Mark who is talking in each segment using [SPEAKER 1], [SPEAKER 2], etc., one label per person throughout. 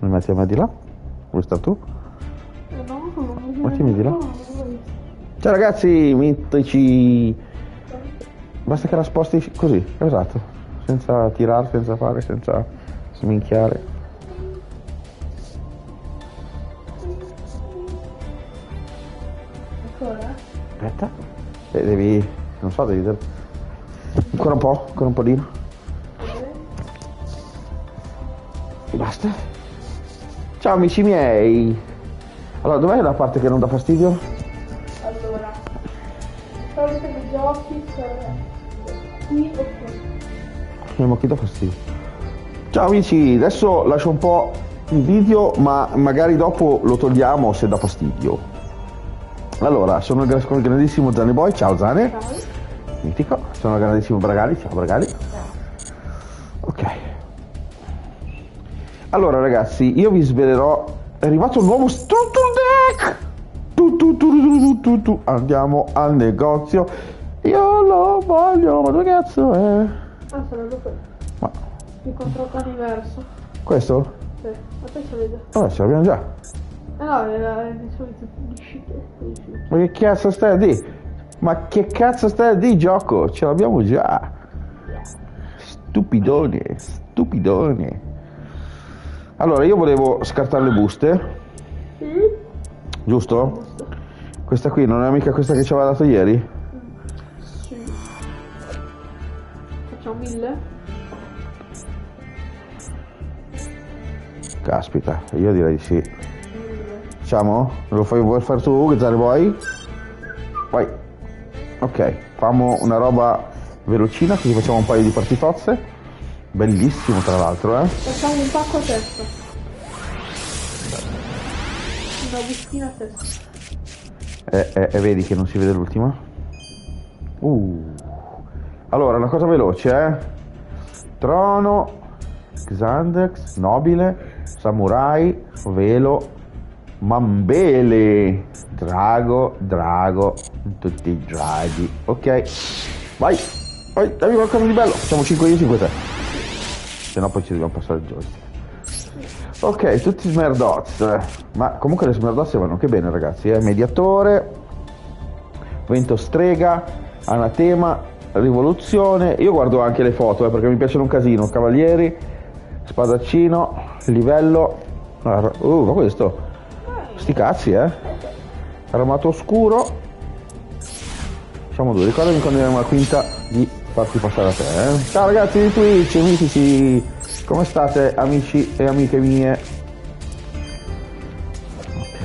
[SPEAKER 1] Mi metti a me di là? Vuoi stare tu?
[SPEAKER 2] Eh, no, non
[SPEAKER 1] Mettimi di là.
[SPEAKER 2] non.
[SPEAKER 1] Ciao ragazzi, mettici... Basta che la sposti così, esatto. Senza tirare, senza fare, senza sminchiare.
[SPEAKER 2] Ancora?
[SPEAKER 1] Aspetta. E devi... non so, devi... Ancora un po', ancora un pochino. E basta. Ciao amici miei. Allora, dov'è la parte che non dà fastidio?
[SPEAKER 2] Allora, solito dei giochi sono qui o qui.
[SPEAKER 1] Abbiamo chi dà fastidio. Ciao amici, adesso lascio un po' il video, ma magari dopo lo togliamo se dà fastidio. Allora, sono il grandissimo Zane Boy, ciao Zane,
[SPEAKER 2] Ciao.
[SPEAKER 1] mitico, sono il grandissimo Bragali, ciao Bragali. Allora ragazzi, io vi svelerò, è arrivato un nuovo Structure Deck! Tu, tu, tu, tu, tu. Andiamo al negozio, io lo voglio, ma dove cazzo è?
[SPEAKER 2] Ah, sono due.
[SPEAKER 1] Ma
[SPEAKER 2] Il contratto diverso.
[SPEAKER 1] questo?
[SPEAKER 2] Sì, ma poi si vede.
[SPEAKER 1] Vabbè, ce l'abbiamo già.
[SPEAKER 2] Eh no, era di solito uscite.
[SPEAKER 1] Ma che cazzo stai a di? Ma che cazzo stai a di gioco? Ce l'abbiamo già. Stupidone, stupidone. Allora, io volevo scartare le buste,
[SPEAKER 2] Sì?
[SPEAKER 1] giusto? Questa qui non è mica questa che ci aveva dato ieri?
[SPEAKER 2] Sì. Facciamo mille?
[SPEAKER 1] Caspita, io direi di sì. Facciamo? Lo fai, vuoi fare tu, Gazzare Boy? Vai. Ok, facciamo una roba velocina, così facciamo un paio di partitozze. Bellissimo tra l'altro, eh?
[SPEAKER 2] Facciamo un pacco a testa. Una bustina a testa.
[SPEAKER 1] E, e- e vedi che non si vede l'ultima? Uh. Allora, una cosa veloce, eh? Trono, Xandex, Nobile, Samurai, Velo, Mambele, Drago, Drago, tutti i draghi. Ok, vai, vai, dammi qualcosa di bello. Facciamo 5 io, 5 te. No poi ci dobbiamo passare il joystick. Ok, tutti smerdoz. Ma comunque le smerdoz vanno anche bene, ragazzi. Eh? Mediatore, vento strega, anatema, rivoluzione. Io guardo anche le foto eh, perché mi piacciono un casino. Cavalieri, spadaccino, livello. Ar- Uh, ma questo. Sti cazzi, eh. Armato oscuro. Facciamo due. Ricordami quando abbiamo la quinta di farti passare a te. Eh? Ciao ragazzi di Twitch, mitici. Come state amici e amiche mie? Ok.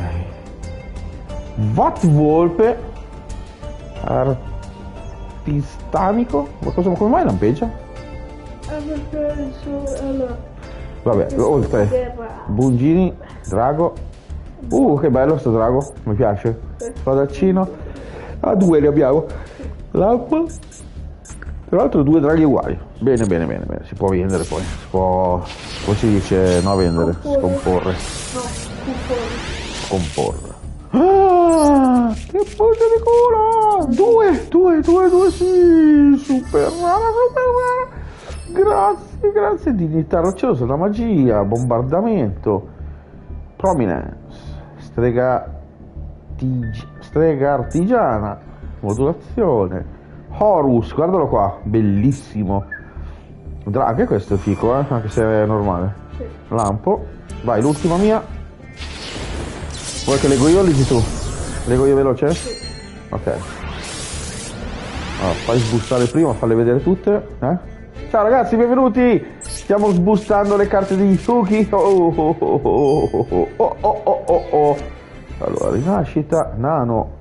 [SPEAKER 1] Vat Volpe. Artistamico. Ma cosa, come mai lampeggia? Vabbè, oltre. Bungini, drago. Uh, che bello sto drago, mi piace. Spadaccino. Ah, due li abbiamo. Lampo. Tra l'altro due draghi uguali. Bene, bene, bene, bene. Si può vendere poi. Si può. Come si dice? No, vendere. Scomporre.
[SPEAKER 2] No.
[SPEAKER 1] Scomporre. Ah, che puttana di culo! Due, due, due, due, sì! Super rara, super rara! Grazie, grazie, dignità rocciosa, la magia, bombardamento, prominence, strega, tig- strega artigiana, modulazione, Horus, guardalo qua, bellissimo. Dra- anche questo è fico, eh? anche se è normale.
[SPEAKER 2] Sì.
[SPEAKER 1] Lampo. Vai, l'ultima mia. Vuoi che leggo io o leggi tu? Leggo io veloce? Sì. Ok. Allora, fai sbustare prima, falle vedere tutte. Eh? Ciao ragazzi, benvenuti! Stiamo sbustando le carte di Yusuki. Oh oh oh oh oh oh oh oh. Allora, rinascita, nano,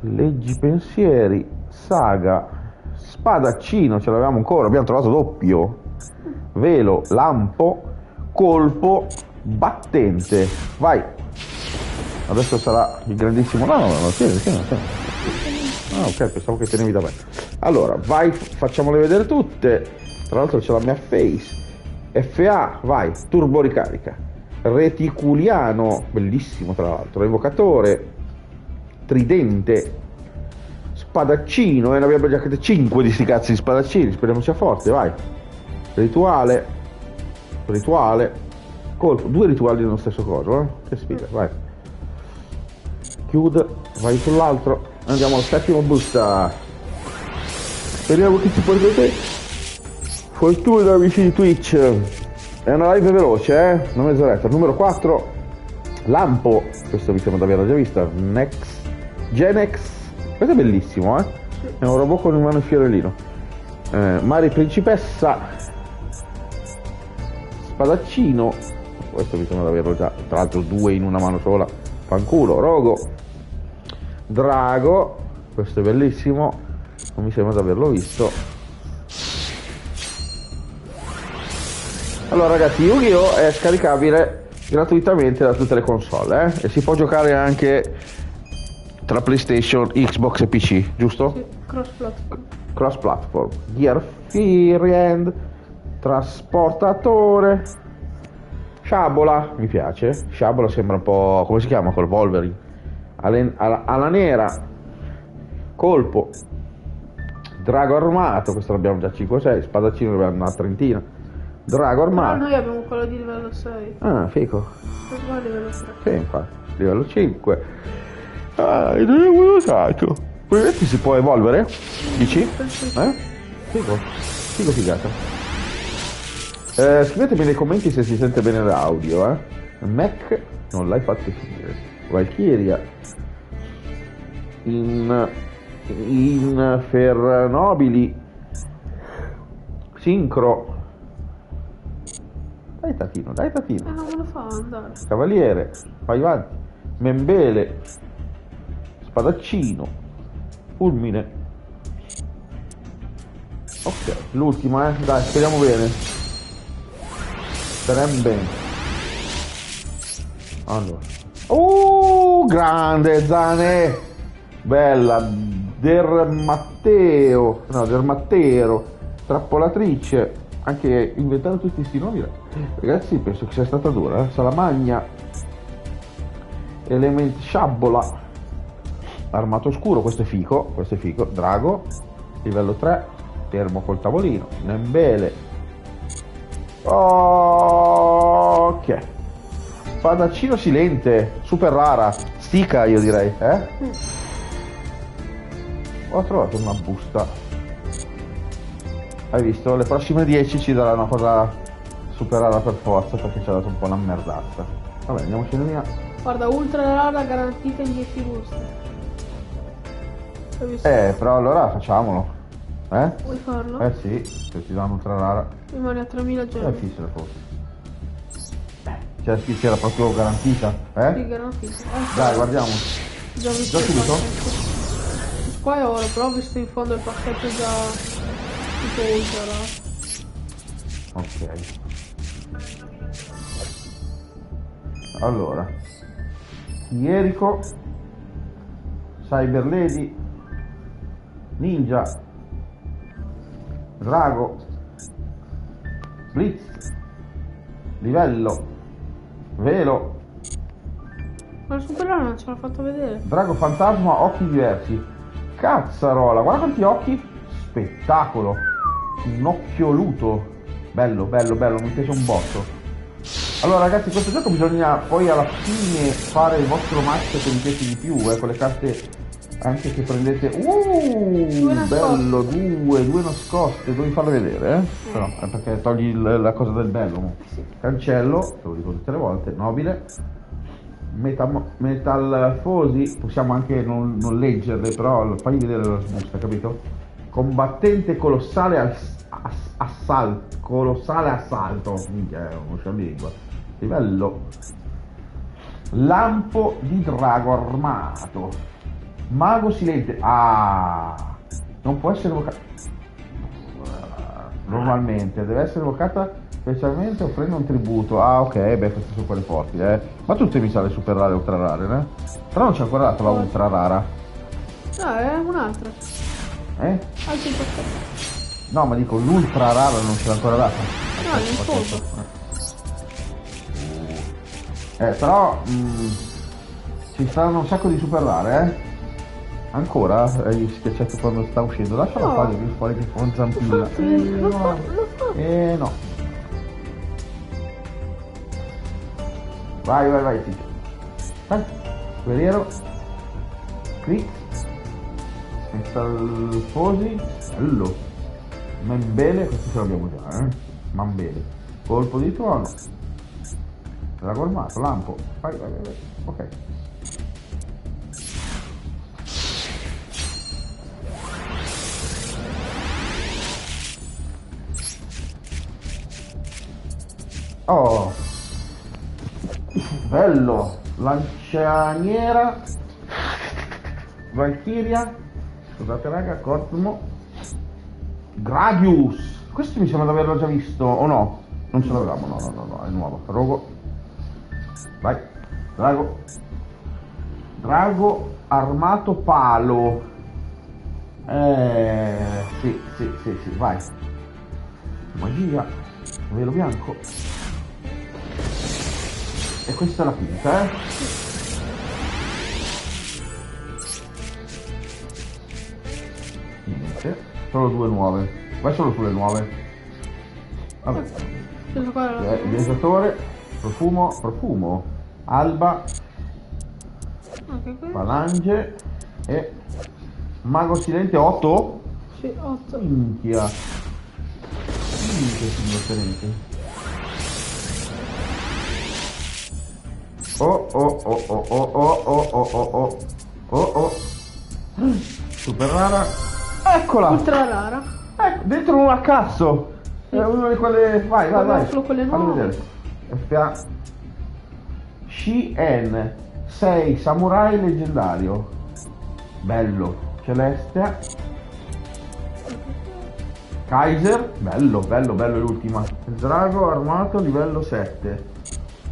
[SPEAKER 1] leggi pensieri, saga, spadaccino, ce l'avevamo ancora, abbiamo trovato doppio. Velo, lampo, colpo, battente. Vai, Adesso sarà il grandissimo. No, no, no, tieni, tieni, tieni. Ah, ok, pensavo che tenevi da me. Allora, vai, facciamole vedere tutte. Tra l'altro c'è la mia face. FA, vai, turbo ricarica. Reticuliano, bellissimo tra l'altro. Evocatore, tridente, spadaccino. E ne abbiamo già 5 di sti cazzi di spadaccini. Speriamo sia forte, vai. Rituale, rituale, Colpo, due rituali nello stesso coso, eh? Che sfiga, vai. Chiude, vai sull'altro, andiamo al settimo busta. Speriamo che ci portate fortuna amici di Twitch. È una live veloce, eh? Una mezz'oretta. Numero 4, Lampo, questo mi sembra di averlo già visto. Nex, Genex, questo è bellissimo, eh? È un robot con in mano il fiorellino. Eh, Mari Principessa, Spadaccino, questo mi sembra di averlo già, tra l'altro due in una mano sola, fanculo, Rogo, Drago, questo è bellissimo, non mi sembra di averlo visto. Allora ragazzi, Yu-Gi-Oh! è scaricabile gratuitamente da tutte le console eh? e si può giocare anche tra PlayStation, Xbox e PC, giusto?
[SPEAKER 2] Sì, cross platform.
[SPEAKER 1] cross platform. Gear Friend trasportatore. Sciabola mi piace. Sciabola sembra un po' come si chiama col Wolverine? Ale- alla, alla nera. Colpo. Drago armato questo l'abbiamo già 5-6 spadaccino abbiamo una trentina. Drago armato.
[SPEAKER 2] noi abbiamo quello di livello 6.
[SPEAKER 1] ah fico.
[SPEAKER 2] Questo qua è livello 3.
[SPEAKER 1] sì infatti livello 5 ah ed è usato questi si può evolvere dici? Eh? Figo, figo figata. Eh, scrivetemi nei commenti se si sente bene l'audio, eh. Mac non l'hai fatto finire. Valkyria in, in Fernobili Sincro Dai Tatino, dai
[SPEAKER 2] Eh,
[SPEAKER 1] Tatino
[SPEAKER 2] non me lo fa andare.
[SPEAKER 1] Cavaliere, vai avanti Membele Spadaccino Fulmine. Ok, l'ultima eh, dai, speriamo bene. Speriamo bene. Allora. Oh, grande Zane! Bella. Der Matteo No, Der Mattero. Trappolatrice. Anche inventando tutti questi nomi Ragazzi, penso che sia stata dura eh? Salamagna. Element Sciabola Armato scuro, questo è fico Questo è fico, Drago Livello 3 Fermo col tavolino Nembele Ok Spadaccino silente Super rara Stica io direi eh? Ho trovato una busta Hai visto? Le prossime 10 ci daranno una cosa super rara per forza Perché ci ha dato un po' una merdazza Vabbè andiamocene via
[SPEAKER 2] Guarda, ultra rara garantita in 10 buste.
[SPEAKER 1] Eh però allora facciamolo Eh?
[SPEAKER 2] Vuoi farlo?
[SPEAKER 1] Eh sì Se ti danno ultra rara
[SPEAKER 2] Rimani a 3000
[SPEAKER 1] Eh
[SPEAKER 2] gemmi.
[SPEAKER 1] sì se la fosse C'era, sì, c'era proprio garantita
[SPEAKER 2] Sì,
[SPEAKER 1] Eh?
[SPEAKER 2] garantita. Eh,
[SPEAKER 1] Dai guardiamo
[SPEAKER 2] Già visto
[SPEAKER 1] Già subito?
[SPEAKER 2] Qua è oro, però ho visto in fondo il pacchetto già tipo ultra.
[SPEAKER 1] Ok Allora Chierico Cyber Lady Ninja Drago Blitz Livello Velo
[SPEAKER 2] Ma super raro non ce l'ha fatto vedere.
[SPEAKER 1] Drago fantasma, occhi diversi. Cazzarola, guarda quanti occhi. Spettacolo. Un occhioluto. Bello, bello, bello, mi piace un botto. Allora ragazzi, questo gioco bisogna poi alla fine fare il vostro match che vi piace di più, eh, con le carte anche che prendete. Uh, bello, due, due nascoste, devi farle vedere, eh? Però, eh, perché togli la cosa del bello. mo. Cancello, te lo dico tutte le volte, nobile. Metam- metalfosi, possiamo anche non, non leggerle, però fagli vedere la busta, capito? Combattente colossale al- ass- assalto, colossale assalto, minchia, è uno sciablingua. Livello Lampo di drago armato. Mago silente. Ah, non può essere evocata. Normalmente deve essere evocata specialmente offrendo un tributo. Ah, ok, beh, queste sono quelle forti, eh. Ma tutte mi sa le super rare e ultra rare, eh? Però non c'è ancora dato la ultra rara.
[SPEAKER 2] No, è un'altra.
[SPEAKER 1] Eh?
[SPEAKER 2] Altro pacchetto.
[SPEAKER 1] No, ma dico l'ultra rara non ce l'ha ancora data.
[SPEAKER 2] No, è in fondo.
[SPEAKER 1] Eh, però mm, ci stanno un sacco di super rare, eh? Ancora? Gli schiacciato quando sta uscendo. Lascialo
[SPEAKER 2] No.
[SPEAKER 1] fare più fuori che fa un zampilla. Eh, no. Eh no. Vai, vai, vai, sì. Vai. Guerriero. Crit. Metalfosi. Bello. Man bene, questo ce l'abbiamo già, eh. Man bene. Colpo di tuono. Drago armato, lampo. Vai, vai, vai. Ok. Oh, bello, lancianiera, Valkyria, scusate raga, Cosmo, Gradius, questo mi sembra di averlo già visto, o no? Non ce l'avevamo, no, no, no, no, è nuovo, Rogo, vai, Drago, Drago armato palo, eh, sì, sì, sì, sì, vai, magia, velo bianco, e questa è la quinta, eh? Niente. Solo due nuove. Vai solo sulle nuove. Vabbè. Eh, Viaggiatore, profumo, profumo, alba, falange e mago silente 8?
[SPEAKER 2] Sì, 8.
[SPEAKER 1] Minchia. Minchia signor tenente. Oh oh oh oh oh oh oh oh oh oh oh oh Super rara Eccola
[SPEAKER 2] Ultra rara.
[SPEAKER 1] Ecco, dentro un cazzo È una di quelle Vai vai vai
[SPEAKER 2] Solo quelle
[SPEAKER 1] Fammi
[SPEAKER 2] nuove.
[SPEAKER 1] vedere FA CN 6 Samurai leggendario Bello Celestia Kaiser Bello bello bello l'ultima Drago armato livello 7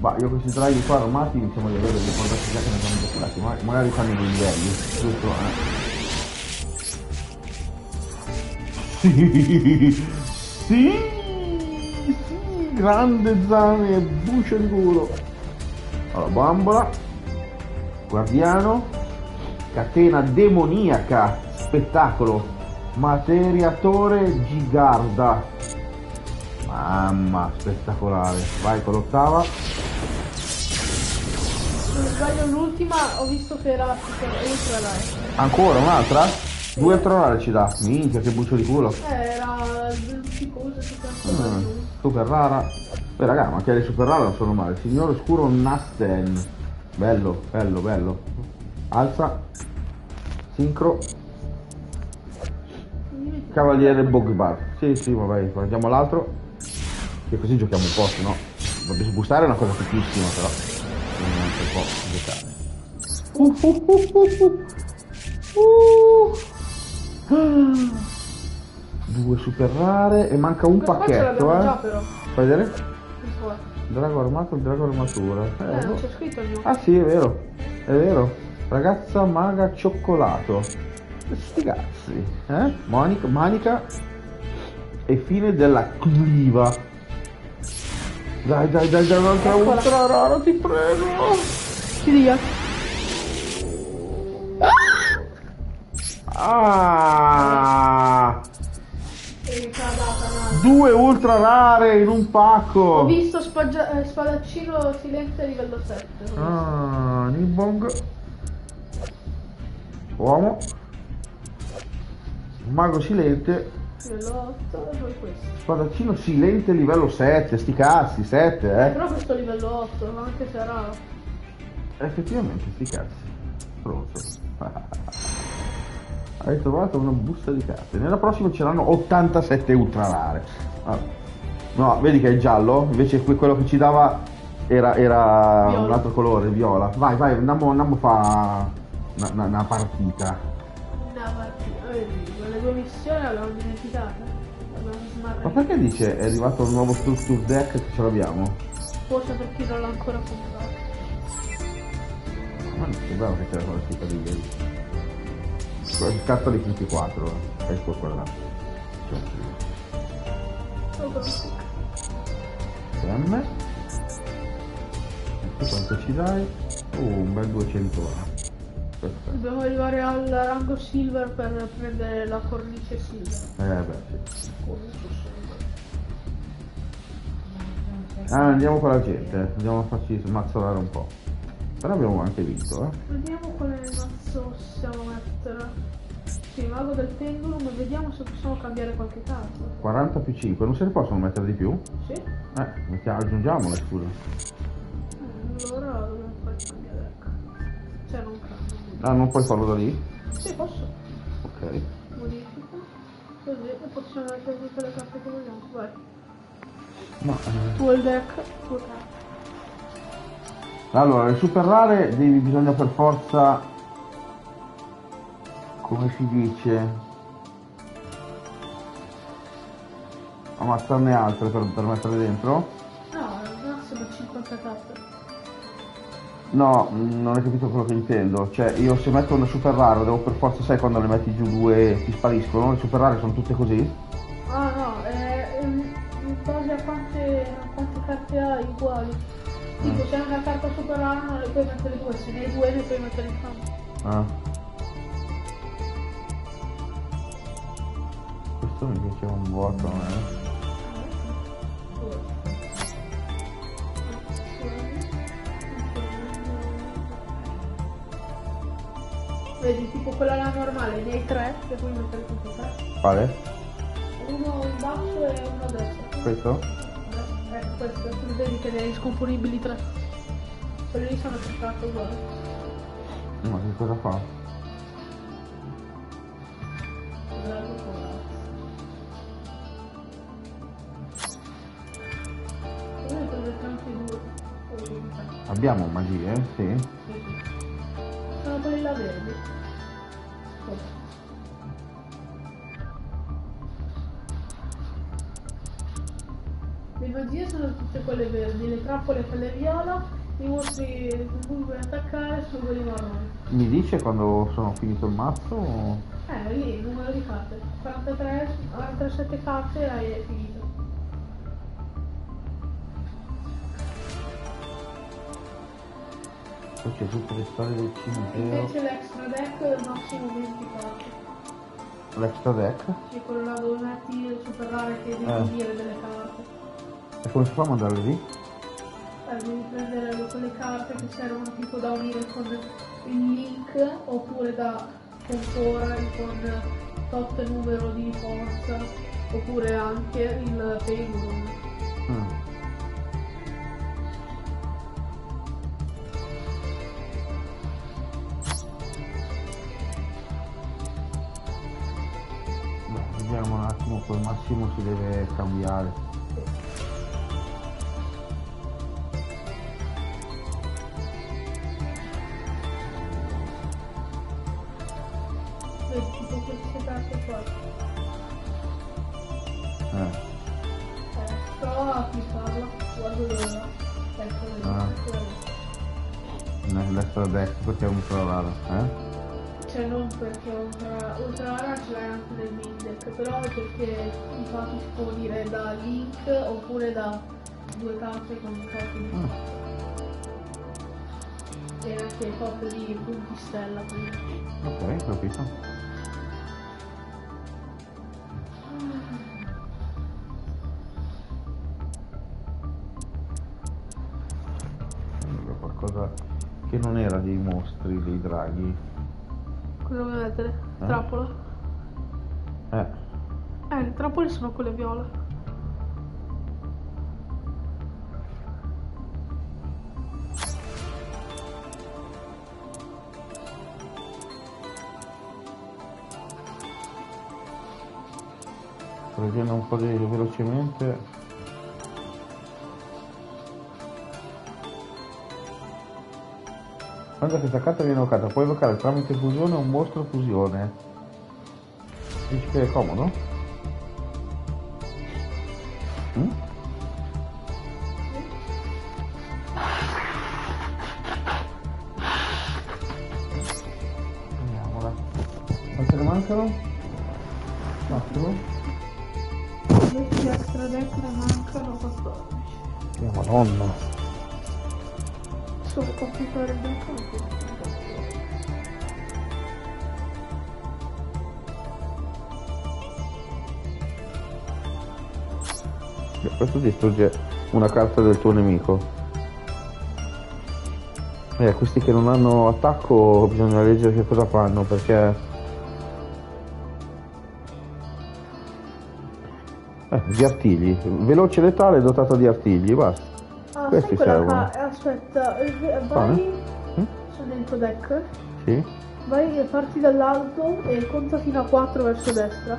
[SPEAKER 1] ma io questi draghi qua armati sembra di avere dei contatti già che ne abbiamo giocati, ma magari fanno i livelli, giusto? Eh? Sì, sì, sì, grande zane bucio di culo. Allora, bambola, guardiano, catena demoniaca, spettacolo, materiatore gigarda. Mamma, spettacolare. Vai con l'ottava.
[SPEAKER 2] Sbaglio l'ultima ho visto che era super ultra rara.
[SPEAKER 1] Ancora un'altra? Due tronare ci dà. Minchia, che buccio di culo.
[SPEAKER 2] Eh, era super
[SPEAKER 1] Mm, super rara. Beh raga, ma anche le super rare non sono male. Signore oscuro Nasten. Bello, bello, bello. Alza. Sincro. Cavaliere Bogbar. Sì, sì, ma vai, guardiamo l'altro. Che così giochiamo un po', se no. Sbustare è una cosa fichissima, però. Po' giocare. Uh, uh, uh, uh, uh. Uh. Due super rare e manca un
[SPEAKER 2] Questo
[SPEAKER 1] pacchetto, eh.
[SPEAKER 2] già però.
[SPEAKER 1] Fai vedere? Drago armato, il drago armatura. Eh,
[SPEAKER 2] Eh, non
[SPEAKER 1] boh.
[SPEAKER 2] c'è scritto il mio.
[SPEAKER 1] Ah sì, è vero, è vero. Ragazza maga cioccolato. Sti cazzi, eh? Manica, manica e fine della cliva. Dai, dai, dai, dai, un'altra ultra rara, ti prego.
[SPEAKER 2] Dica.
[SPEAKER 1] Ah! Due ultra rare in un
[SPEAKER 2] Ho
[SPEAKER 1] pacco.
[SPEAKER 2] visto spaggia- eh, spadaccino silenzio livello 7.
[SPEAKER 1] Ah, Nibong. Uomo. Mago silente.
[SPEAKER 2] Livello 8 e poi questo.
[SPEAKER 1] Spadaccino silente livello 7. Sti cazzi, 7,
[SPEAKER 2] Eh,
[SPEAKER 1] eh.
[SPEAKER 2] però questo livello 8, anche se era...
[SPEAKER 1] Effettivamente, sti cazzi. Pronto. Hai trovato una busta di carte. Nella prossima c'erano 87 ultra rare. Ah. No, vedi che è giallo? Invece que- quello che ci dava era, era un altro colore, viola. Vai, vai, andiamo, andiamo a fare una, una- una partita.
[SPEAKER 2] Una partita. Vedi, quelle due missioni. L'abbiamo
[SPEAKER 1] Ma
[SPEAKER 2] smarrito.
[SPEAKER 1] perché dice è arrivato un nuovo structure deck che ce l'abbiamo?
[SPEAKER 2] Forse per chi non l'ha ancora comprato.
[SPEAKER 1] Ma non sembrava che c'era quella schifo di. Il cazzo di 24, eh. ecco quella là. Cioè,
[SPEAKER 2] Solo per un stick.
[SPEAKER 1] PM. E quanto ci dai? Uh, un bel 200 là. Perfetto.
[SPEAKER 2] Dobbiamo arrivare al rango silver per prendere la cornice silver.
[SPEAKER 1] Eh beh, sì. Ah, andiamo con la gente, andiamo a farci mazzolare un po'. Però abbiamo anche vinto, eh.
[SPEAKER 2] Vediamo quale mazzo possiamo mettere. Sì, mago del pendulum e vediamo se possiamo cambiare qualche carta.
[SPEAKER 1] 40 più 5, non se ne possono mettere di più?
[SPEAKER 2] Sì?
[SPEAKER 1] Eh, mettiamo, aggiungiamole, scusa.
[SPEAKER 2] Allora dobbiamo fare cambiare deck. Cioè non cambia.
[SPEAKER 1] Ah, non puoi farlo da lì?
[SPEAKER 2] Sì, posso.
[SPEAKER 1] Ok.
[SPEAKER 2] Modifica. Così e possiamo mettere tutte le carte che vogliamo. Vai.
[SPEAKER 1] Ma, eh,
[SPEAKER 2] Tu il deck, tu carta.
[SPEAKER 1] Allora, le super rare devi, bisogna per forza, come si dice, ammazzarne altre per, per metterle dentro?
[SPEAKER 2] No, 50 carte.
[SPEAKER 1] No, non hai capito quello che intendo. Cioè, io se metto una super rara devo per forza, sai quando le metti giù due ti spariscono? Le super rare sono tutte così?
[SPEAKER 2] Ah no, eh, in base a quante, a quante carte hai uguali. Tipo hai una carta rara non le puoi mettere due, se ne hai due ne puoi mettere in campo.
[SPEAKER 1] Ah. Questo mi piaceva un botto, eh.
[SPEAKER 2] Vedi, tipo quella là normale, ne hai tre, e puoi mettere tutti e tre.
[SPEAKER 1] Quale?
[SPEAKER 2] Uno in basso e uno a destra.
[SPEAKER 1] Questo?
[SPEAKER 2] Questo, che ne hai scomponibili tre. Quelli lì sono carte uguali.
[SPEAKER 1] Ma che cosa fa? Abbiamo magie, sì.
[SPEAKER 2] Sì, sì. Sono quelli là magie sono tutte quelle verdi, le trappole quelle viola, i mostri cui attaccare sono quelli marroni.
[SPEAKER 1] Mi dice quando sono finito il mazzo? o-
[SPEAKER 2] Eh, lì il numero di carte. 43, 47 carte e hai finito.
[SPEAKER 1] Poi c'è tutte le storie del cimitero.
[SPEAKER 2] Invece l'extra deck è il massimo 20 carte.
[SPEAKER 1] L'extra deck.
[SPEAKER 2] Sì, quello là dove metti il super rare che devi
[SPEAKER 1] Eh.
[SPEAKER 2] dire delle carte.
[SPEAKER 1] E come si fa a mandarle lì?
[SPEAKER 2] Eh, devi prendere quelle carte che servono tipo da unire con il link oppure da comporre con tot numero di forza oppure anche il pendulum.
[SPEAKER 1] Mm. Beh, vediamo un attimo, col massimo si deve cambiare.
[SPEAKER 2] Però è perché infatti si può dire da link oppure da due carte con carte di
[SPEAKER 1] Mm.
[SPEAKER 2] e anche tot di punti stella quindi.
[SPEAKER 1] Ok, capito. Allora, qualcosa che non era dei mostri, dei draghi.
[SPEAKER 2] Cosa vuoi mettere?
[SPEAKER 1] Eh?
[SPEAKER 2] Trappola?
[SPEAKER 1] Eh,
[SPEAKER 2] le trappole sono quelle viola.
[SPEAKER 1] leggendo un po' di velocemente. Quando questa carta viene evocata, puoi evocare tramite fusione un mostro fusione. Dici che è comodo? Questo distrugge una carta del tuo nemico. Eh, questi che non hanno attacco bisogna leggere che cosa fanno perché... Eh, di artigli. Veloce letale dotata di artigli, basta.
[SPEAKER 2] Ah,
[SPEAKER 1] Questi servono.
[SPEAKER 2] ca- Aspetta, eh,
[SPEAKER 1] Fame?
[SPEAKER 2] vai... Sono nel tuo deck.
[SPEAKER 1] Sì?
[SPEAKER 2] Vai, parti dall'alto e conta fino a 4 verso destra.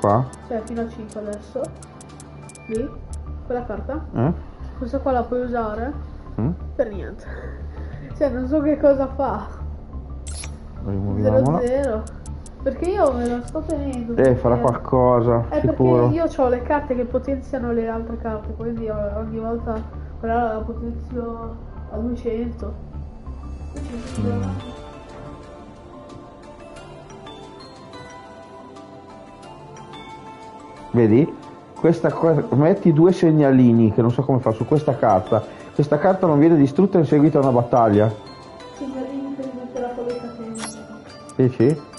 [SPEAKER 1] Qua?
[SPEAKER 2] Cioè fino a 5 adesso. Lì. Quella carta.
[SPEAKER 1] Eh?
[SPEAKER 2] Questa qua la puoi usare
[SPEAKER 1] Mm?
[SPEAKER 2] per niente. Cioè non so che cosa fa.
[SPEAKER 1] Rimuoviamola.
[SPEAKER 2] 0-0. Perché io me la sto tenendo.
[SPEAKER 1] Eh, farà qualcosa,
[SPEAKER 2] Eh,
[SPEAKER 1] sicuro.
[SPEAKER 2] perché io ho le carte che potenziano le altre carte, quindi ogni volta quella la potenzio a 200. 200.
[SPEAKER 1] Vedi? Questa qua- metti due segnalini che non so come fa su questa carta. Questa carta non viene distrutta in seguito a una battaglia.
[SPEAKER 2] Catene.
[SPEAKER 1] Dici?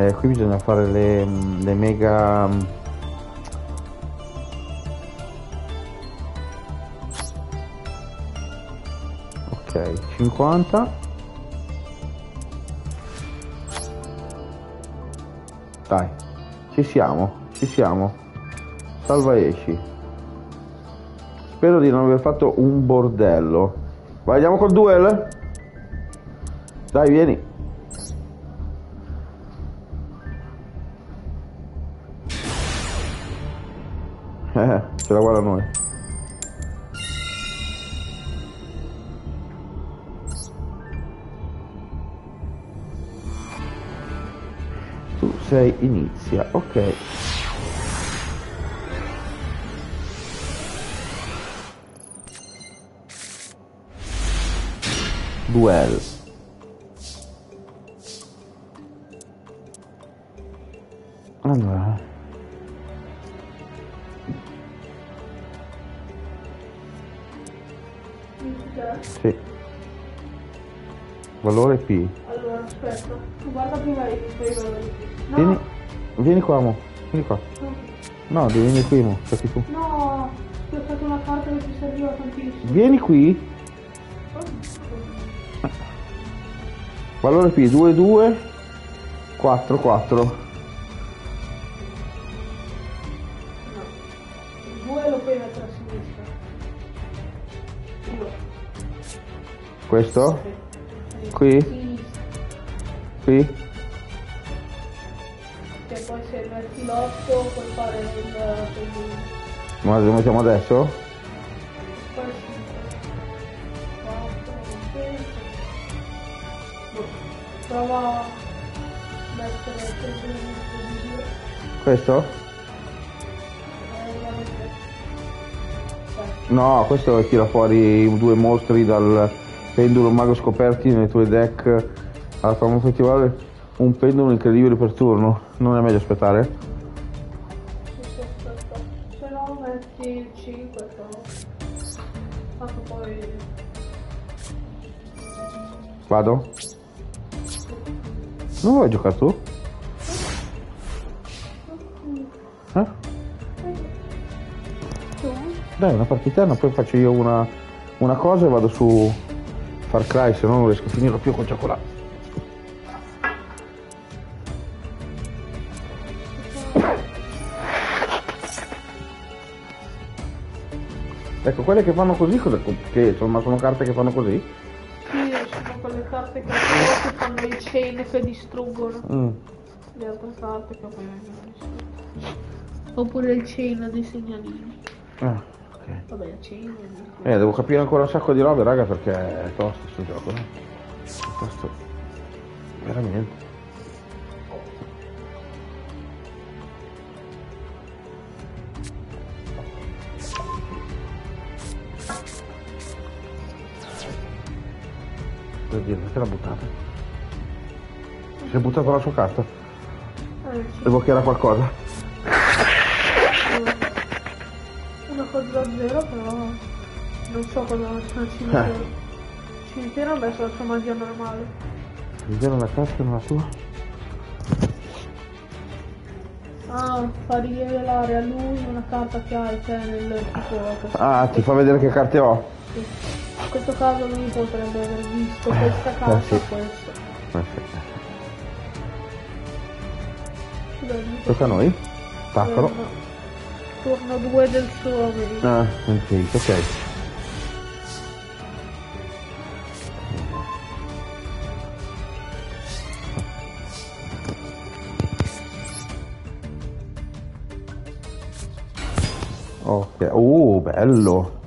[SPEAKER 1] Eh, qui bisogna fare le, le mega... Ok, 50. Dai, ci siamo, ci siamo. Salva esci. Spero di non aver fatto un bordello. Vai, andiamo col duel? Dai, vieni. Eh, ce la guarda noi. Tu sei inizia, ok. Duel. Allora. Valore P.
[SPEAKER 2] Allora, aspetta. Guarda prima i tuoi valori. No,
[SPEAKER 1] Vieni, vieni qua, mo. Vieni qua. No, devi venire qui, mo. Stai tu.
[SPEAKER 2] no, ti ho fatto una carta che ti serviva tantissimo.
[SPEAKER 1] Vieni qui. Valore P 2 2 4 4.
[SPEAKER 2] No. Il 2 lo puoi mettere a sinistra. Due.
[SPEAKER 1] Questo?
[SPEAKER 2] Sì.
[SPEAKER 1] Qui? Qui?
[SPEAKER 2] Che poi se metti l'otto puoi fare il.
[SPEAKER 1] Ma lo mettiamo adesso?
[SPEAKER 2] Prova a mettere.
[SPEAKER 1] Questo? No, questo tira fuori due mostri dal pendolo mago scoperti nei tuoi deck al famoso festival. Un pendolo incredibile per turno. Non è meglio aspettare?
[SPEAKER 2] Sì, sì, aspetta. Se no metti il 5 però. Tanto poi...
[SPEAKER 1] Vado? Non vuoi giocare tu? Eh? Dai, una partiterna, poi faccio io una, una cosa e vado su Far Cry, se no non riesco a finirlo più col cioccolato. Ecco, quelle che fanno così, cosa, che insomma sono carte che fanno così?
[SPEAKER 2] Sì, sono quelle carte che, fanno i chain che distruggono
[SPEAKER 1] Mm.
[SPEAKER 2] le altre carte che poi vengono distrutte. Oppure il chain dei segnalini.
[SPEAKER 1] Ah,
[SPEAKER 2] Vabbè, accendi.
[SPEAKER 1] Eh, devo capire ancora un sacco di robe, raga, perché è tosto sto gioco, eh. È tosto. Veramente. Oddio, perché l'ha buttata? Si è buttata la sua carta?
[SPEAKER 2] Ah, devo
[SPEAKER 1] Evocherà qualcosa.
[SPEAKER 2] Da zero, però non so cosa lascia il cimitero. Il cimitero ha messo la sua magia normale.
[SPEAKER 1] Vediamo la carta non la tua?
[SPEAKER 2] Ah, fa rivelare a lui una carta che ha e te nel tipo.
[SPEAKER 1] Ah, ti fa vedere che carte ho?
[SPEAKER 2] Sì. In questo caso lui potrebbe aver visto questa carta
[SPEAKER 1] eh, sì.
[SPEAKER 2] o questa.
[SPEAKER 1] Eh.
[SPEAKER 2] Vedi?
[SPEAKER 1] Tocca a noi? Staccalo.
[SPEAKER 2] Eh, Turno 2 del amico.
[SPEAKER 1] Ah, ok, ok. Ok, uh, bello.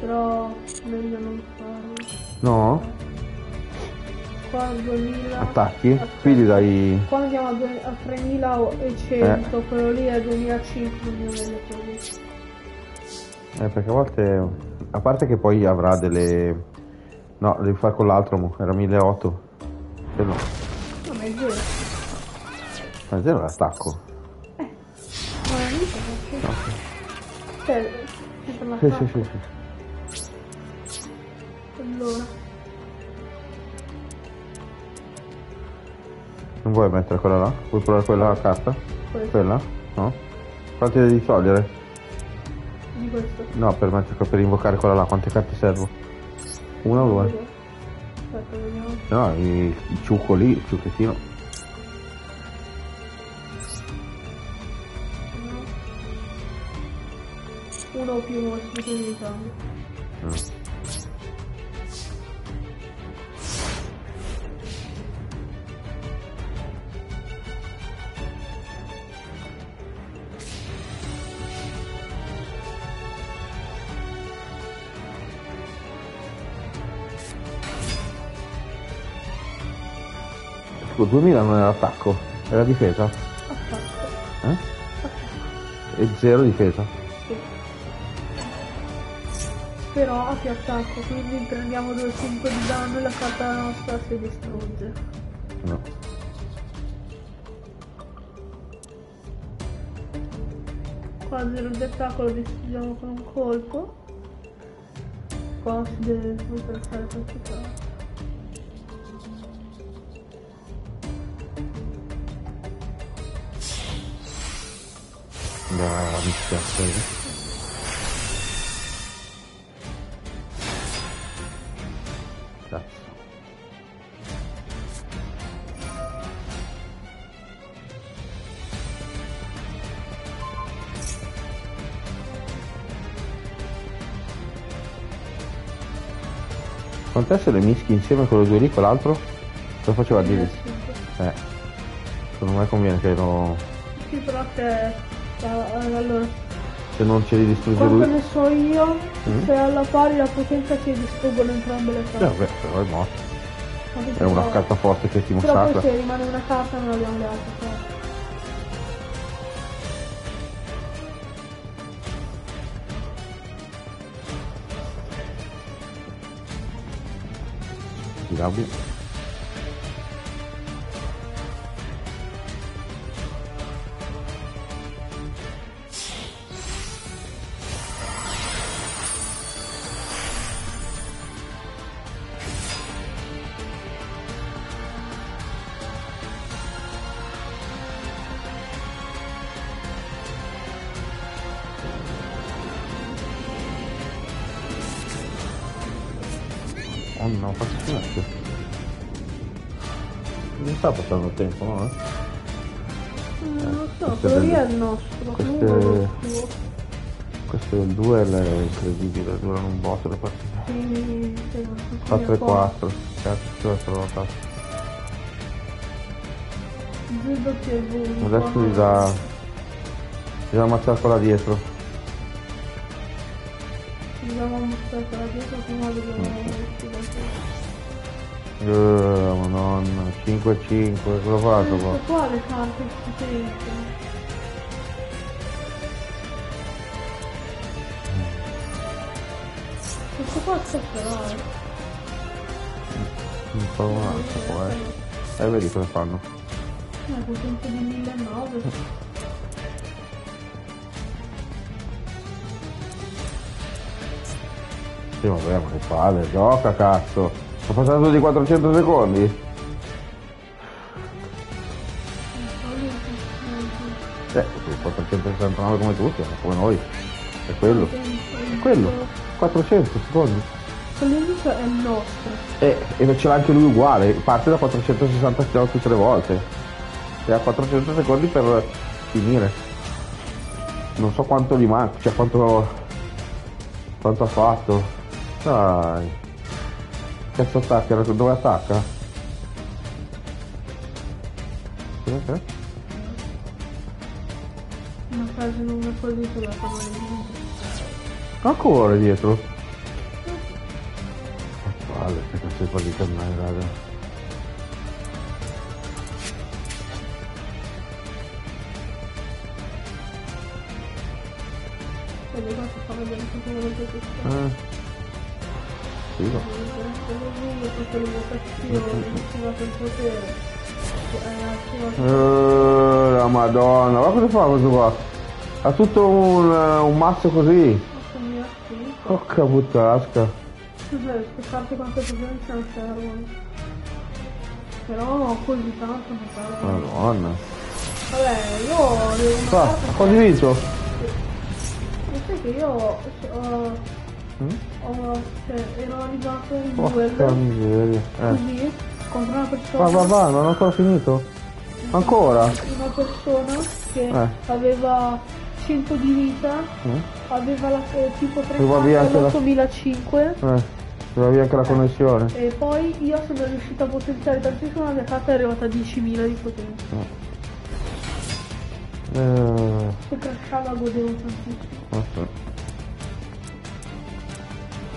[SPEAKER 2] Però meglio non farlo.
[SPEAKER 1] No?
[SPEAKER 2] Qua 2000.
[SPEAKER 1] Attacchi?
[SPEAKER 2] Aspetta.
[SPEAKER 1] Qui gli dai...
[SPEAKER 2] Qua andiamo a, due- a 3100, quello lì è 2005, non è così.
[SPEAKER 1] Eh, perché a volte... A parte che poi avrà delle... No, devi fare con l'altro, era 1800. Quello.
[SPEAKER 2] Non è vero.
[SPEAKER 1] Ma zero la stacco.
[SPEAKER 2] Ma è mica perché... Cioè, tipo la
[SPEAKER 1] Sì, sì, sì, sì.
[SPEAKER 2] Allora,
[SPEAKER 1] Non vuoi mettere quella là? Vuoi provare quella carta?
[SPEAKER 2] questo.
[SPEAKER 1] Quella? No? Quante devi togliere?
[SPEAKER 2] Di questo.
[SPEAKER 1] No, per, mettere, per invocare quella là, quante carte servono? Una o due?
[SPEAKER 2] Aspetta, vediamo.
[SPEAKER 1] No, il, il ciucco lì, il ciucchettino.
[SPEAKER 2] Uno. O più mostri di cambio.
[SPEAKER 1] Mm. Scusa, 2000 non era attacco, era difesa?
[SPEAKER 2] Attacco.
[SPEAKER 1] Eh? E zero difesa.
[SPEAKER 2] Sì. Però ha più attacco, quindi prendiamo 2,5 di danno e la carta nostra si distrugge.
[SPEAKER 1] No.
[SPEAKER 2] Qua zero di attacco lo distruggiamo con un colpo. Qua si deve fare queste carte.
[SPEAKER 1] Da mi spiace. Cazzo. Quant'è se le mischi insieme quello due lì con l'altro? Lo faceva dire?
[SPEAKER 2] 2,5.
[SPEAKER 1] Eh. Secondo me conviene che lo...
[SPEAKER 2] Sì, però se... eh, Allora,
[SPEAKER 1] Se non ce li distrugge lui.
[SPEAKER 2] ne so io,
[SPEAKER 1] Mm.
[SPEAKER 2] se alla pari la potenza ci distruggono entrambe le
[SPEAKER 1] Eh,
[SPEAKER 2] carte.
[SPEAKER 1] vabbè, però è morto. È una
[SPEAKER 2] Però-
[SPEAKER 1] carta forte che ti
[SPEAKER 2] Però poi se rimane una carta non abbiamo le altre carte.
[SPEAKER 1] Gabi. Sta passando tempo, no? eh?
[SPEAKER 2] Mm, Non so,
[SPEAKER 1] queste
[SPEAKER 2] quello lì è il nostro,
[SPEAKER 1] queste-
[SPEAKER 2] è.
[SPEAKER 1] Questo è il duel, è incredibile, durano un botto le partite.
[SPEAKER 2] Sì, sì, non so se
[SPEAKER 1] 4 e
[SPEAKER 2] mi accorgo.
[SPEAKER 1] 4, cazzo.
[SPEAKER 2] Gildo TV.
[SPEAKER 1] Adesso. Gli dà ammazzare quella dietro. 5 5 cosa faccio qua?
[SPEAKER 2] Non quale canto Questo qua c'è però
[SPEAKER 1] Un po' un altro qua eh E eh, vedi cosa fanno
[SPEAKER 2] eh, Ma potente di 1009
[SPEAKER 1] Sì, vabbè, ma che palle, gioca cazzo! Sto passando di 400 secondi? Eh, su 469 come tutti, come noi. È quello. È quello. 400 secondi.
[SPEAKER 2] Quell'inizio è il nostro.
[SPEAKER 1] E, e ce l'ha anche lui uguale, parte da 460 km tutte le volte. E ha 400 secondi per finire. Non so quanto gli manca, cioè quanto. quanto ha fatto. Dai. Cazzo attacca, dove attacca? Cos'è?
[SPEAKER 2] Non è così sulla famiglia.
[SPEAKER 1] Ancora dietro? Palle, che cazzo di partita ormai, raga.
[SPEAKER 2] Vedi qua si fa vedere tutto quello che c'è.
[SPEAKER 1] Eh. Figo.
[SPEAKER 2] È attivato
[SPEAKER 1] Eh, la madonna, ma cosa fa questo qua? Ha tutto un, un mazzo così. Porca puttasca.
[SPEAKER 2] Cos'è? Queste carte quante potenze non servono. Però così tanto non servono.
[SPEAKER 1] Madonna.
[SPEAKER 2] Vabbè, io devo carta
[SPEAKER 1] ha quasi vinto?
[SPEAKER 2] Sai che io ho,
[SPEAKER 1] Mm?
[SPEAKER 2] ho- cioè, ero arrivato in
[SPEAKER 1] Porca
[SPEAKER 2] duello
[SPEAKER 1] miseria. Eh.
[SPEAKER 2] così contro una
[SPEAKER 1] Va,
[SPEAKER 2] persona
[SPEAKER 1] va, va, non ho ancora finito. Ancora?
[SPEAKER 2] una persona che
[SPEAKER 1] Eh.
[SPEAKER 2] aveva 100 di vita
[SPEAKER 1] Mm?
[SPEAKER 2] aveva la, eh, tipo 3
[SPEAKER 1] Arriva via anche la-
[SPEAKER 2] 8005
[SPEAKER 1] Eh, va via anche la connessione.
[SPEAKER 2] e poi io sono riuscito a potenziare tantissimo la mia carta è arrivata a 10.000 di potenza
[SPEAKER 1] Eh,
[SPEAKER 2] se crashava godevo tantissimo
[SPEAKER 1] aspetta.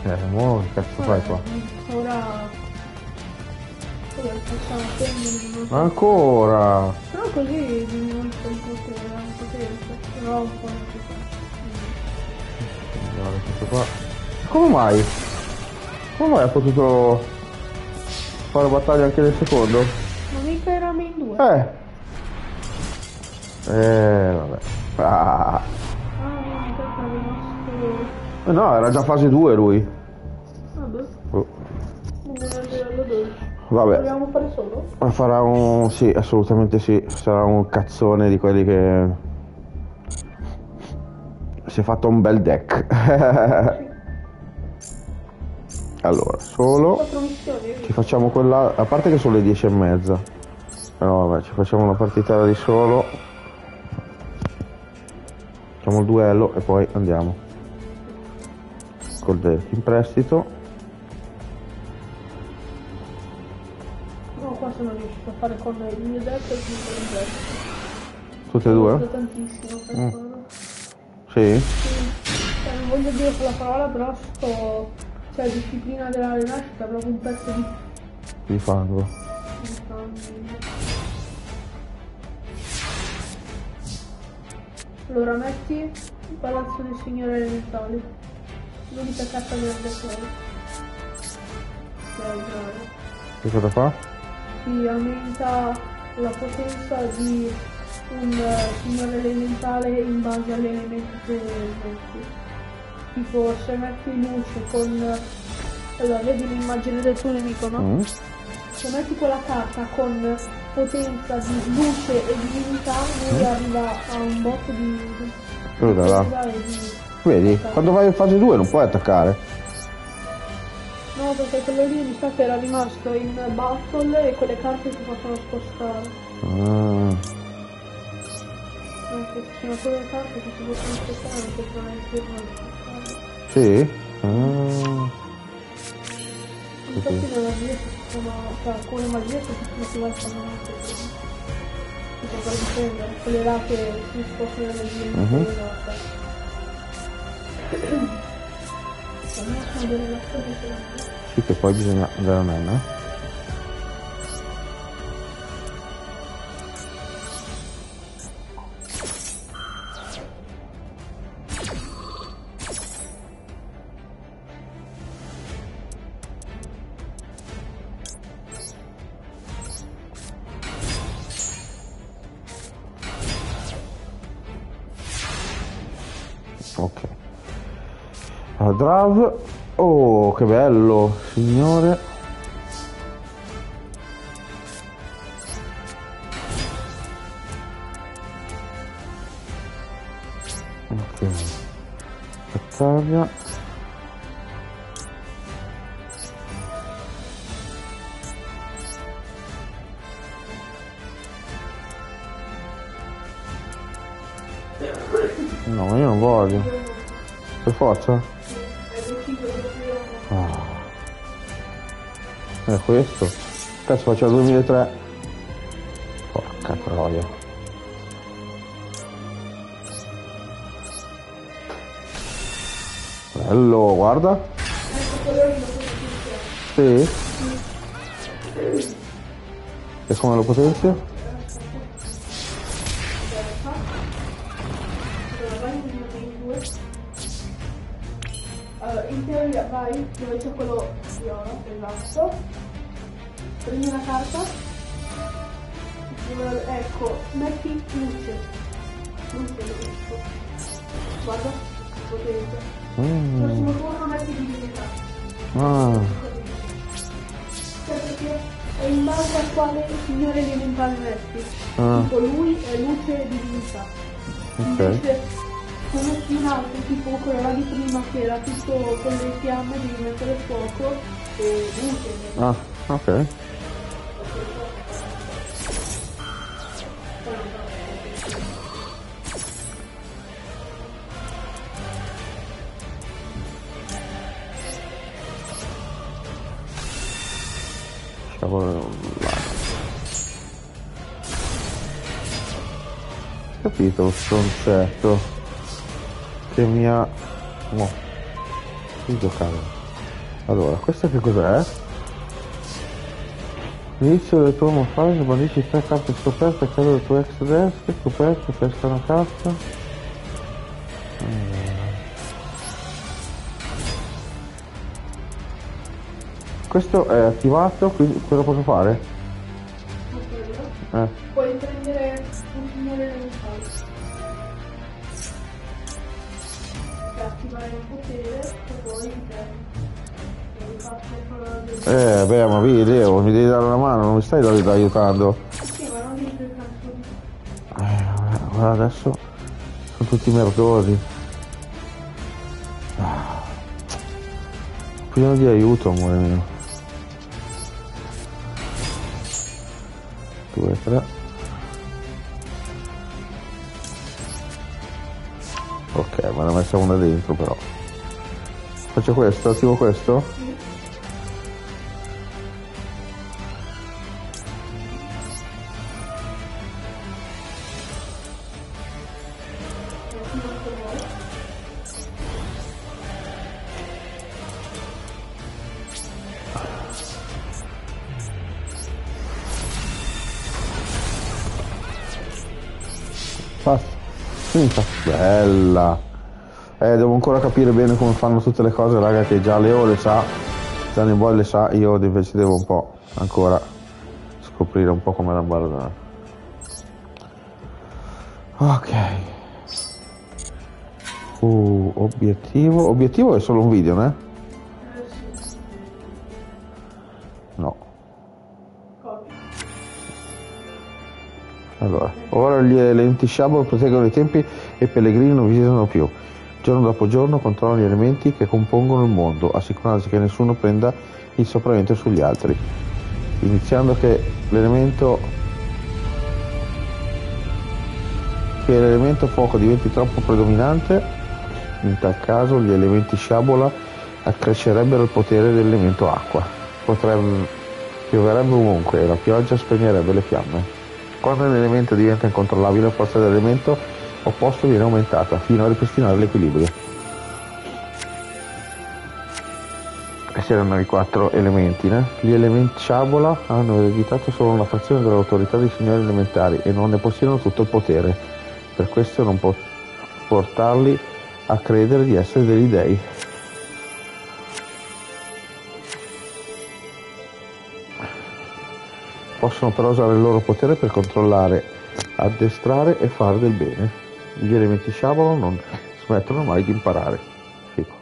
[SPEAKER 1] Eh, mo che cazzo fai qua?
[SPEAKER 2] Eh, ora non so.
[SPEAKER 1] Ancora!
[SPEAKER 2] però così dimostra il potere la potenza però un po' non si fa
[SPEAKER 1] Guarda questo qua. Come mai? Come mai ha potuto fare battaglia anche nel secondo?
[SPEAKER 2] ma mica era main 2
[SPEAKER 1] Eh! Eh, vabbè. Ah.
[SPEAKER 2] ah no
[SPEAKER 1] Eh No, era già fase 2 lui.
[SPEAKER 2] 12
[SPEAKER 1] Vabbè.
[SPEAKER 2] vogliamo fare solo?
[SPEAKER 1] Ma Farà un... sì, assolutamente sì. Sarà un cazzone di quelli che... Si è fatto un bel deck. allora, solo...
[SPEAKER 2] 4 missioni
[SPEAKER 1] Ci facciamo quella... A parte che sono le 10 e mezza. Però vabbè, ci facciamo una partita di solo. Facciamo il duello e poi andiamo. Col deck in prestito.
[SPEAKER 2] Sono riuscito a fare con il mio deck e il mio deck
[SPEAKER 1] Tutte e due?
[SPEAKER 2] tantissimo per
[SPEAKER 1] Mm.
[SPEAKER 2] quello.
[SPEAKER 1] Sì?
[SPEAKER 2] Sì. Cioè, non voglio dire quella parola però sto cioè disciplina della rinascita proprio un pezzo di
[SPEAKER 1] Di fango.
[SPEAKER 2] Allora metti il palazzo dei signori elementali. L'unica carta hai già.
[SPEAKER 1] Che cosa fa?
[SPEAKER 2] Ti aumenta la potenza di un signore elementale in base agli elementi che metti. Tipo se metti luce con... Allora vedi l'immagine del tuo nemico, no?
[SPEAKER 1] Mm?
[SPEAKER 2] Se metti quella carta con potenza di luce e divinità, lui arriva a un botto di...
[SPEAKER 1] Vedi? Quando vai in fase 2 non puoi attaccare.
[SPEAKER 2] No, perché quello lì mi sa che era rimasto in battle e quelle carte si possono spostare.
[SPEAKER 1] Ah.
[SPEAKER 2] Anche ci sono quelle carte che si possono spostare anche se non è spostare.
[SPEAKER 1] Sì? Ah.
[SPEAKER 2] Infatti le magie si sono... cioè alcune magie si possono attivare si tipo per difendere, quelle là che si spostano nelle vie
[SPEAKER 1] Mhm.
[SPEAKER 2] Fammi vedere la storia.
[SPEAKER 1] Sì, che poi bisogna andare a Nana. Ok. La Drav. Oh, che bello, signore. Ok. Battaglia. No, io non voglio. Per forza? È questo? Cazzo faceva 2003. Porca troia. Bello, guarda. Sì. E come lo potenzio?
[SPEAKER 2] Metti luce. Luce, ecco. Guarda, potenza.
[SPEAKER 1] Mm.
[SPEAKER 2] Prossimo turno metti divinità.
[SPEAKER 1] Ah,
[SPEAKER 2] perché è in base a quale signore elementale metti.
[SPEAKER 1] Ah.
[SPEAKER 2] Tipo lui è luce e divinità.
[SPEAKER 1] ok.
[SPEAKER 2] Invece metti un altro, tipo quello là di prima che era tutto con le fiamme, devi mettere fuoco e luce.
[SPEAKER 1] Ah, ok. Cavolo, là. Capito il concetto che mi ha... Che giocare. Allora, questa che cos'è? Inizio del tuo fase, bandisci tre carte scoperte a casa del tuo ex desk, scoperte, pesca una carta. Allora. Questo è attivato, quindi cosa posso fare? Eh,
[SPEAKER 2] Puoi prendere un signore elementale. Per attivare il potere e poi
[SPEAKER 1] eh beh, ma vi Leo, mi devi dare una mano, non mi stai aiutando.
[SPEAKER 2] Sì, ma non devi.
[SPEAKER 1] Eh, guarda, adesso sono tutti merdosi. Ah. Pieno di aiuto, amore mio. Due, tre. Ok, me ne ho messa una dentro però. Faccio questo, attivo questo? Bella. Eh, devo ancora capire bene come fanno tutte le cose, raga, che già Leo le sa, Gianni Boy le sa, io invece devo un po' ancora scoprire un po' come la guardare. Ok. Uh, obiettivo. Obiettivo è solo un video, né? Ora gli elementi Shabor proteggono i tempi e pellegrini non visitano più. Giorno dopo giorno controllano gli elementi che compongono il mondo, assicurandosi che nessuno prenda il sopravvento sugli altri. Iniziando che l'elemento che l'elemento fuoco diventi troppo predominante, in tal caso gli elementi sciabola accrescerebbero il potere dell'elemento acqua. Potrebbe, pioverebbe ovunque e la pioggia spegnerebbe le fiamme. Quando un elemento diventa incontrollabile, la forza dell'elemento opposto viene aumentata fino a ripristinare l'equilibrio. Questi erano i quattro elementi, né? Gli elementi sciabola hanno ereditato solo una frazione dell'autorità dei signori elementari e non ne possiedono tutto il potere. Per questo non può portarli a credere di essere degli dei. Possono però usare il loro potere per controllare, addestrare e fare del bene. Gli elementi sciabolo non smettono mai di imparare. Fico.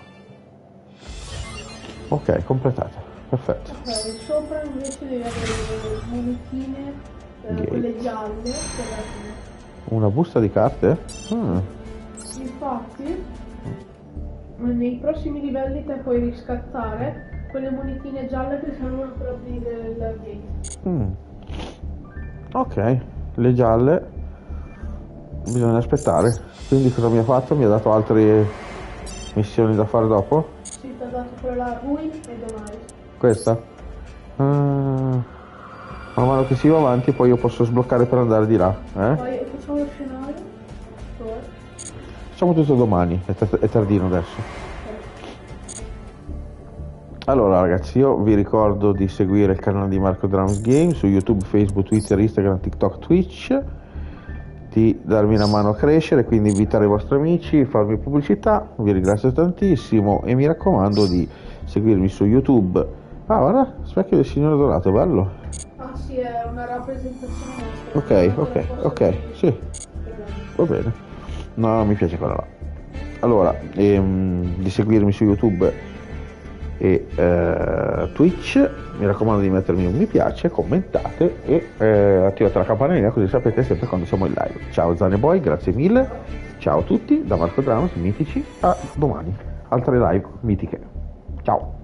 [SPEAKER 1] Ok, completata. Perfetto.
[SPEAKER 2] Ok, sopra invece devi avere monetine, eh, quelle gialle,
[SPEAKER 1] Una busta di carte?
[SPEAKER 2] Fine. Infatti, nei prossimi livelli te puoi riscattare quelle monetine gialle che servono per aprire il gate.
[SPEAKER 1] mm. Ok, le gialle bisogna aspettare. Quindi cosa mi ha fatto? Mi ha dato altre missioni da fare dopo?
[SPEAKER 2] Si ti ha dato quella Ruin e Donai.
[SPEAKER 1] Questa? Ah, man mano che si va avanti poi io posso sbloccare per andare di là. Eh?
[SPEAKER 2] Poi facciamo lo scenario.
[SPEAKER 1] Facciamo tutto domani, è, è tardino adesso. Allora ragazzi, io vi ricordo di seguire il canale di Marco Drums Game su YouTube, Facebook, Twitter, Instagram, TikTok, Twitch, di darmi una mano a crescere, quindi invitare i vostri amici, farmi pubblicità, vi ringrazio tantissimo e mi raccomando di seguirmi su YouTube. Ah, guarda, specchio del signore dorato, bello.
[SPEAKER 2] Ah sì, è una rappresentazione.
[SPEAKER 1] Ok, ok, ok, sì, va bene. No, mi piace quella là. Allora, ehm, di seguirmi su YouTube e eh, Twitch, mi raccomando di mettermi un mi piace, commentate e eh, attivate la campanellina così sapete sempre quando siamo in live. Ciao Zane Boy, grazie mille. Ciao a tutti, da Marco Drums, mitici, a domani. Altre live mitiche. Ciao.